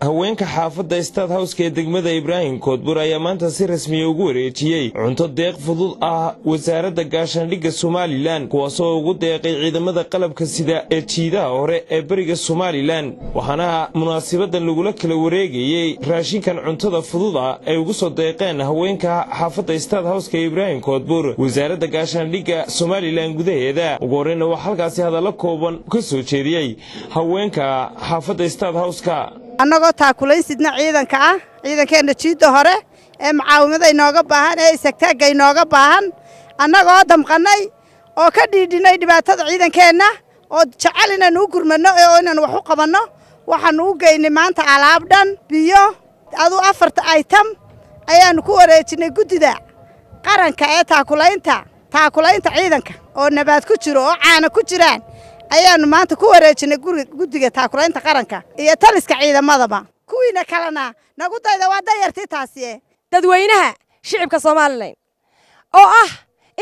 haweenka xaafadda howska ee degmada ibraahim koodbur ayaa maanta si rasmiya ugu wareejiyey cunto deeq fudud ah wasaaradda gaashaandhigga somalilan kuwaasoo ugu deeqay ciidamada qalabka sida ee jiidaha hore ee beriga somalilan waxaana munaasibadan lagula kala wareegayey raashinkan cuntada fudud ah ay ugu soo deeqeen haweenka xaafadda stad howska ee ibraahim koodbur wasaaradda gaashaandhigga somalilan gudaheeda ugu horreyna waxaa halkaasi hadallo kooban ka soo jeediyey haweenka xaafadda stad howska annagoo taakulaynsidna ciidanka ah. Ciidankeenna jiidda hore ee mucaawimada inooga baahan ee isagtaagga inooga baahan. Annagoo damqannay oo ka dhiidhinay dhibaatada ciidankeenna oo jecel inaannu u gurmanno oo inaannu wax u qabanno. Waxaannu u geynay maanta alaab dhan biyo aduu afarta aytam ayaannu ku wareejinnay guddida. Qaranka ee taakulaynta taakulaynta ciidanka oo nabaad ku jiro oo caana ku jiraan ayaannu maanta ku wareejinnay guddiga taakulaynta qaranka iyo taliska ciidamadaba. Kuwiina kalena nagu dayda waa dayartii taasiye dadweynaha shicibka somalilan oo ah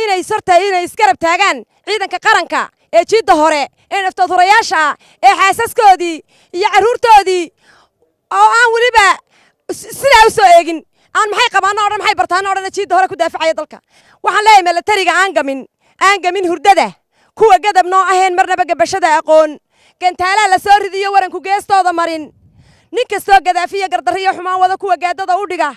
inay sorta inay isgarab taagaan ciidanka qaranka ee jiidda hore ee naftoodhurayaasha ah ee xaasaskoodii iyo carruurtoodii oo aan weliba sidaa u soo eegin aan maxay qabaanno o dhan maxay bartaanno o dhan jiidda hore ku daafacaya dalka? Waxaan leeyahay milatariga aan gamin aan gamin hurdada kuwa gadab noo ahayn marnaba gabashada aqoon. Gantaalaa la soo ridiyo waranku geestooda marin. Nin kastoo gadaafiya gardarriyo xumaan wada kuwa gaadada u dhiga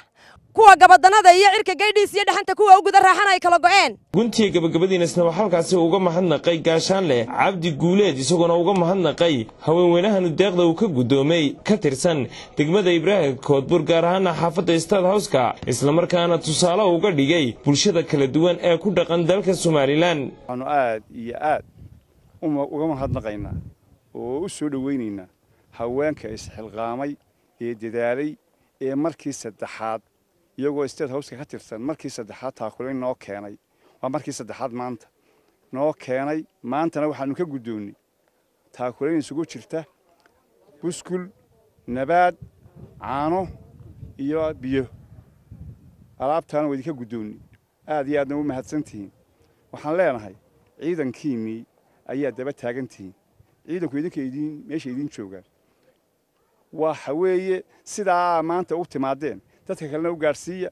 kuwa gabadannada iyo cirka gaydhiis iyo dhaxanta kuwa u guda raaxan ay kala go'een. Guntiga gabagabadiinasna waxaa halkaasi uga mahadnaqay gaashaanleh cabdi guuleed isagoona uga mahadnaqay haweenweynahanu deeqda uu ka guddoomay. Ka tirsan degmada ibraahim koodbur gaar ahaana xaafadda stad howska islamarkaana tusaale uga dhigay bulshada kala duwan ee ku dhaqan dalka somalilan. Waxaanu aad iyo aad uga mahadnaqaynaa oo u soo dhowaynaynaa haweenka isxilqaamay ee dadaalay ee markii saddexaad iyagoo state howska ka tirsan markii saddexaad taakulayn noo keenay. Waa markii saddexaad maanta. Noo keenay maantana waxaanu ka guddoonnay taakulayn isugu jirta buskul nabaad caano iyo biyo. Alaabtaana waa idinka guddoonnay aad iyo aadna u mahadsantihiin. Waxaan leenahay ciidankiinnii ayaa daba taagan tihiin. Ciidanku idinka idiin meesha idiin joogaan. Waxa weeye sidaa maanta u timaadeen dadka kalena u gaadhsiiya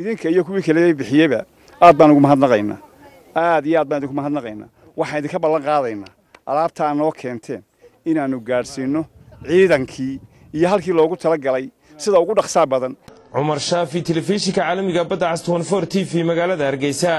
idinka iyo kuwii kale bixiyeyba aad baan ugu mahadnaqaynaa aad iyo aad baan idinku mahadnaqaynaa waxaan idinka ballan qaadaynaa alaabtaa noo keenteen inaannu gaadhsiinno ciidankii iyo halkii loogu tala galay sida ugu dhaqsaa badan. Cumar shaafi telefishinka caalamiga badda cas t t v magaalada hargeysa